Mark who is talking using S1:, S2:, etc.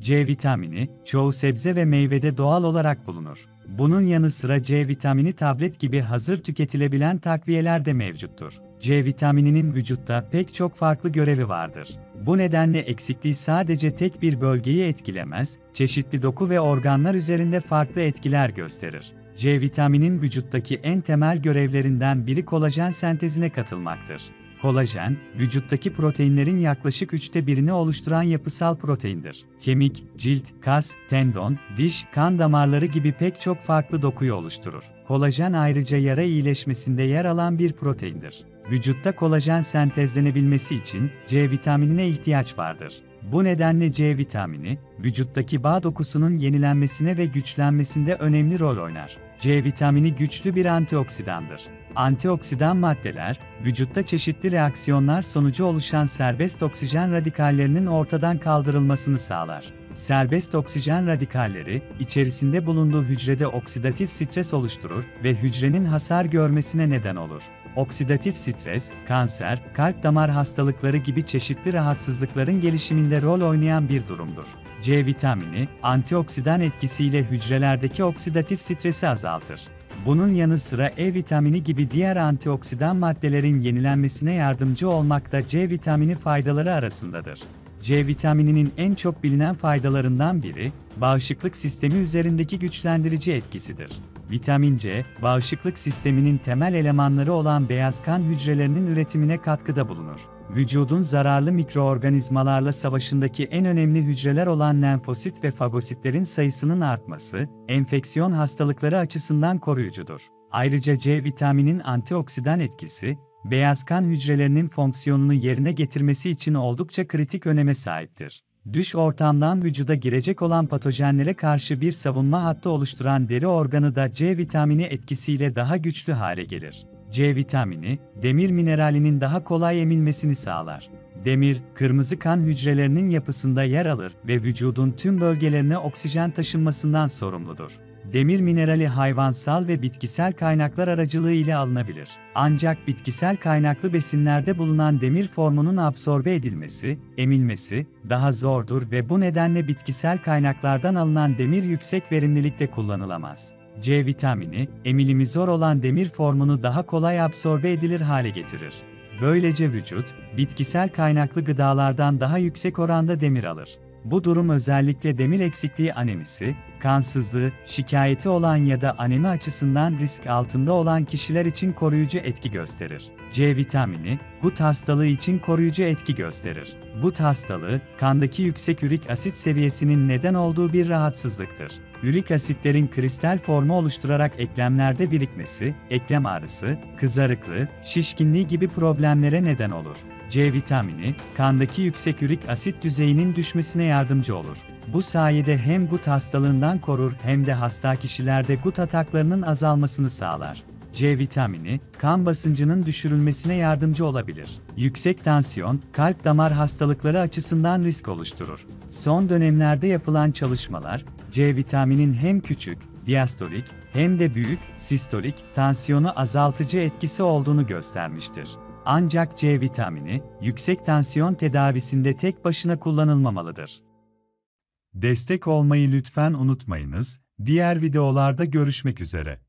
S1: C vitamini, çoğu sebze ve meyvede doğal olarak bulunur. Bunun yanı sıra C vitamini tablet gibi hazır tüketilebilen takviyeler de mevcuttur. C vitamininin vücutta pek çok farklı görevi vardır. Bu nedenle eksikliği sadece tek bir bölgeyi etkilemez, çeşitli doku ve organlar üzerinde farklı etkiler gösterir. C vitaminin vücuttaki en temel görevlerinden biri kolajen sentezine katılmaktır. Kolajen, vücuttaki proteinlerin yaklaşık üçte birini oluşturan yapısal proteindir. Kemik, cilt, kas, tendon, diş, kan damarları gibi pek çok farklı dokuyu oluşturur. Kolajen ayrıca yara iyileşmesinde yer alan bir proteindir. Vücutta kolajen sentezlenebilmesi için C vitaminine ihtiyaç vardır. Bu nedenle C vitamini, vücuttaki bağ dokusunun yenilenmesine ve güçlenmesinde önemli rol oynar. C vitamini güçlü bir antioksidandır. Antioksidan maddeler, vücutta çeşitli reaksiyonlar sonucu oluşan serbest oksijen radikallerinin ortadan kaldırılmasını sağlar. Serbest oksijen radikalleri, içerisinde bulunduğu hücrede oksidatif stres oluşturur ve hücrenin hasar görmesine neden olur. Oksidatif stres, kanser, kalp damar hastalıkları gibi çeşitli rahatsızlıkların gelişiminde rol oynayan bir durumdur. C vitamini, antioksidan etkisiyle hücrelerdeki oksidatif stresi azaltır. Bunun yanı sıra E vitamini gibi diğer antioksidan maddelerin yenilenmesine yardımcı olmakta C vitamini faydaları arasındadır. C vitamininin en çok bilinen faydalarından biri, bağışıklık sistemi üzerindeki güçlendirici etkisidir. Vitamin C, bağışıklık sisteminin temel elemanları olan beyaz kan hücrelerinin üretimine katkıda bulunur. Vücudun zararlı mikroorganizmalarla savaşındaki en önemli hücreler olan lenfosit ve fagositlerin sayısının artması, enfeksiyon hastalıkları açısından koruyucudur. Ayrıca C vitaminin antioksidan etkisi, beyaz kan hücrelerinin fonksiyonunu yerine getirmesi için oldukça kritik öneme sahiptir. Dış ortamdan vücuda girecek olan patojenlere karşı bir savunma hattı oluşturan deri organı da C vitamini etkisiyle daha güçlü hale gelir. C vitamini, demir mineralinin daha kolay emilmesini sağlar. Demir, kırmızı kan hücrelerinin yapısında yer alır ve vücudun tüm bölgelerine oksijen taşınmasından sorumludur. Demir minerali hayvansal ve bitkisel kaynaklar aracılığı ile alınabilir. Ancak bitkisel kaynaklı besinlerde bulunan demir formunun absorbe edilmesi, emilmesi daha zordur ve bu nedenle bitkisel kaynaklardan alınan demir yüksek verimlilikte kullanılamaz. C vitamini, emilimi zor olan demir formunu daha kolay absorbe edilir hale getirir. Böylece vücut, bitkisel kaynaklı gıdalardan daha yüksek oranda demir alır. Bu durum özellikle demir eksikliği anemisi, kansızlığı, şikayeti olan ya da anemi açısından risk altında olan kişiler için koruyucu etki gösterir. C vitamini, gut hastalığı için koruyucu etki gösterir. Gut hastalığı, kandaki yüksek ürik asit seviyesinin neden olduğu bir rahatsızlıktır. Ürik asitlerin kristal formu oluşturarak eklemlerde birikmesi, eklem ağrısı, kızarıklığı, şişkinliği gibi problemlere neden olur. C vitamini, kandaki yüksek ürik asit düzeyinin düşmesine yardımcı olur. Bu sayede hem gut hastalığından korur hem de hasta kişilerde gut ataklarının azalmasını sağlar. C vitamini, kan basıncının düşürülmesine yardımcı olabilir. Yüksek tansiyon, kalp damar hastalıkları açısından risk oluşturur. Son dönemlerde yapılan çalışmalar, C vitaminin hem küçük, diastolik, hem de büyük, sistolik, tansiyonu azaltıcı etkisi olduğunu göstermiştir. Ancak C vitamini, yüksek tansiyon tedavisinde tek başına kullanılmamalıdır. Destek olmayı lütfen unutmayınız, diğer videolarda görüşmek üzere.